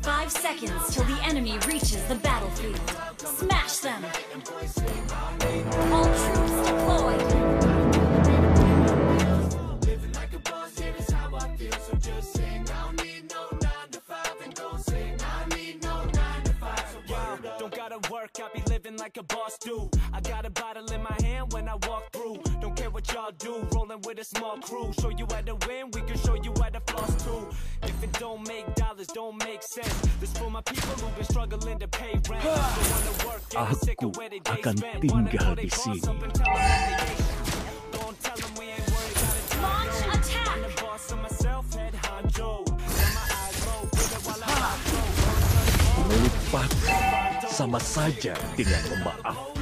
Five seconds till the enemy reaches the battlefield. like a boss do I got a bottle in my hand when I walk through Don't care what y'all do, rolling with a small crew Show you how to win, we can show you how to floss too If it don't make dollars, don't make sense This for my people who been struggling to pay rent Aku ah, akan tinggal di sini Launch attack! Melupakan sama saja dengan memaafkan.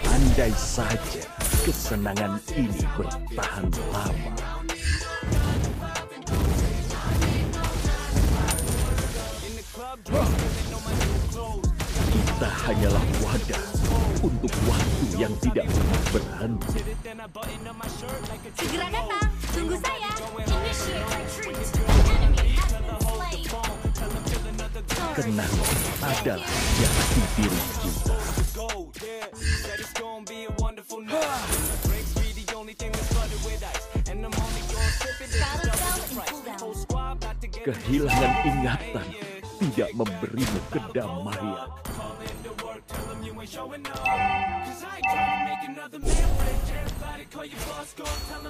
Andai saja kesenangan ini bertahan lama. Kita hanyalah wadah untuk waktu yang tidak berhenti. Segera datang, tunggu saya. Kenang adalah jati diri kita. Kehilangan ingatan tidak memberimu kedamaian.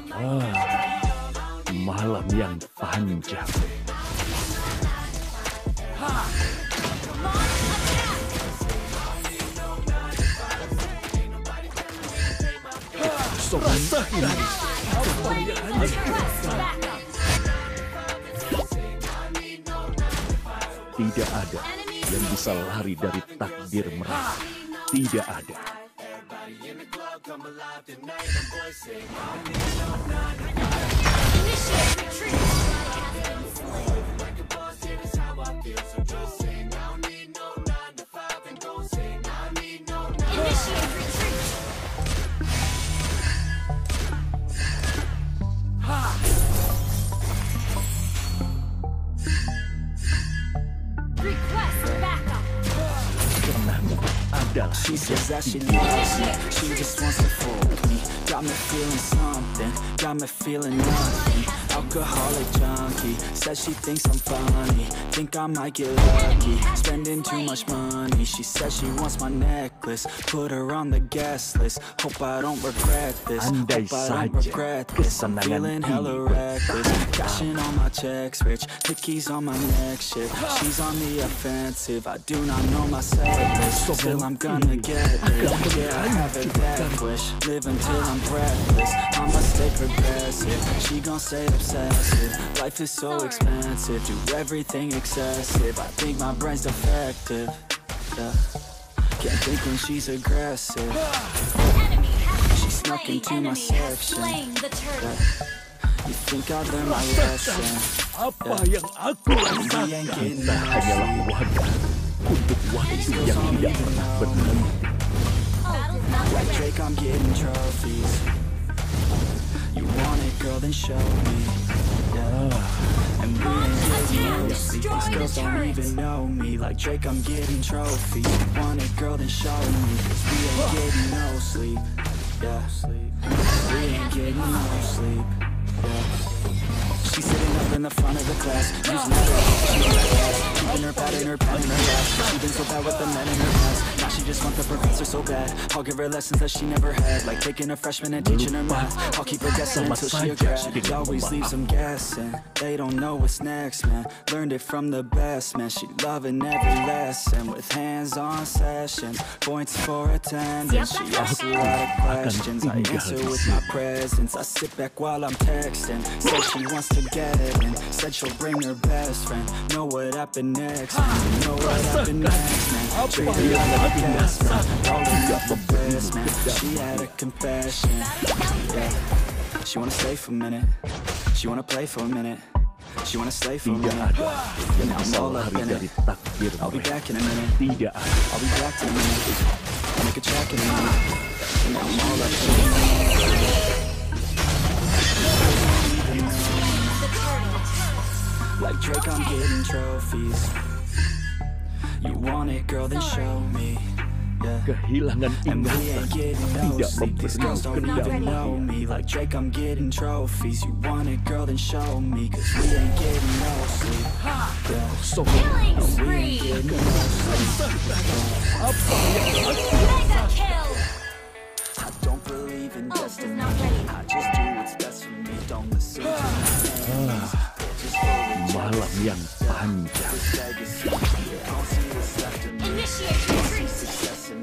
Ah, malam yang panjang. Rasakan. Apa Tidak ada yang bisa lari dari takdir mereka. Tidak ada. she loves me She just wants to fool me Got me feeling something, got me feeling nothing Alcoholic junkie, says she thinks I'm funny Think I might get lucky, spending too much money She says she wants my necklace, put her on the guest list Hope I don't regret this, hope I don't regret this I'm feeling hella reckless, cashing all my checks rich Hickey's on my neck shit, she's on the offensive I do not know myself still I'm gonna get it Yeah, I have it that wish, live until I'm breathless I'ma stay progressive, she gon' say obsessive Life is so expensive Do everything excessive I think my brain's defective yeah. Can't think when she's aggressive She snuck into my section yeah. You think I learned my lesson Apa yeah. yang aku rasakan Hanyalah wadah Untuk waktu yang tidak pernah berhenti Drake, I'm getting trophies you want it, girl, then show me. Yeah. And we ain't getting These girls don't even know me. Like Drake, I'm getting trophies. You want it, girl, then show me. Cause we ain't getting no sleep. Yeah. We ain't getting no sleep. Yeah. She's sitting up in the front of the class. Using her, keeping her in her pen in her She's been so bad with the men in her she just want the professor so bad I'll give her lessons that she never had Like taking a freshman and teaching her math I'll keep her guessing until she a grad She always leaves them guessing They don't know what's next, man Learned it from the best, man She loving every lesson With hands-on session Points for attendance She asks a lot of questions I answer with my presence I sit back while I'm texting Said she wants to get it in Said she'll bring her best friend Know what happened next man. Know what happened next, man Treat her like finesse, man Rolling up the bands, man She had a compassion, yeah She wanna stay for a minute She wanna play for a minute She wanna stay for a minute Now I'm all up in it I'll be back in a minute I'll be back in a minute I'll make a track in a minute Now I'm all up in it Like Drake, I'm getting trophies You want it, girl, then show me Ya, kehilangan ingatan tidak memberimu kendama sombong Malam yang panjang.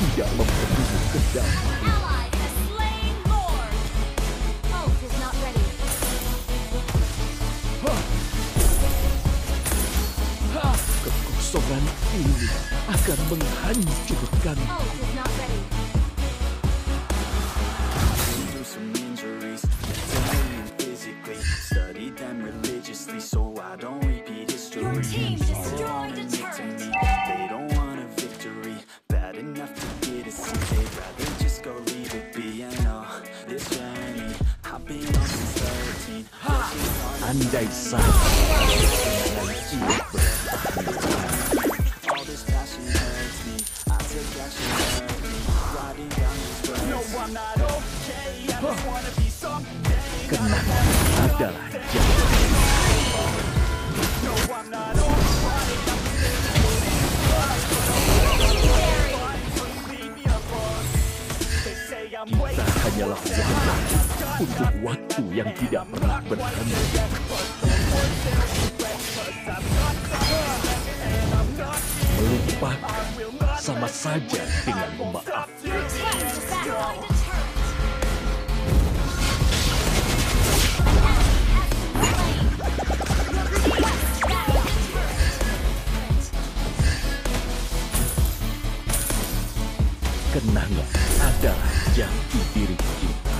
tidak memperlukan kedam. Kekosongan ini akan menghancurkan. Oh, andai Kenangan adalah jalan. Kita hanyalah zona untuk waktu yang tidak pernah berhenti. sama saja dengan memaafkan. Kenangan adalah jati diri kita.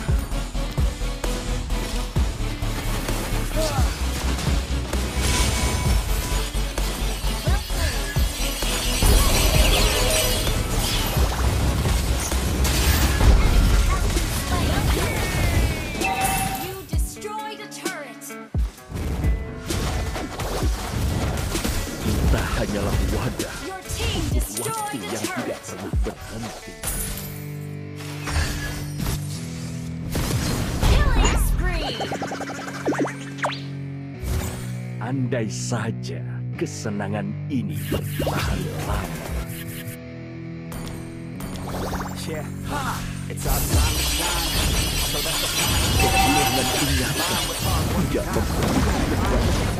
Kita hanyalah wadah untuk waktu yang tidak pernah berhenti. Andai saja kesenangan ini bertahan lama. Yeah. Ha! It's our time to shine. So tidak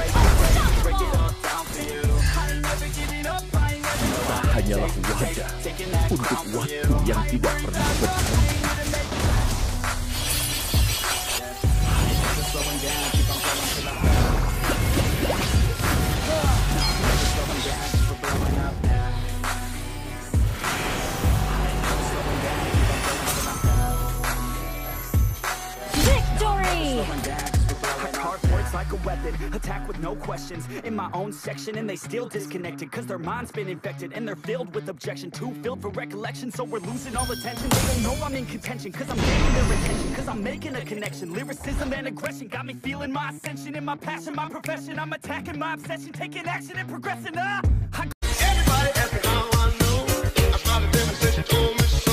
hanyalah wadah untuk waktu yang tidak pernah berhenti. like a weapon Attack with no questions In my own section and they still disconnected Cause their mind's been infected And they're filled with objection Too filled for recollection So we're losing all attention They don't know I'm in contention Cause I'm getting their attention Cause I'm making a connection Lyricism and aggression Got me feeling my ascension In my passion, my profession I'm attacking my obsession Taking action and progressing ah, I Everybody, every I know I probably been told me so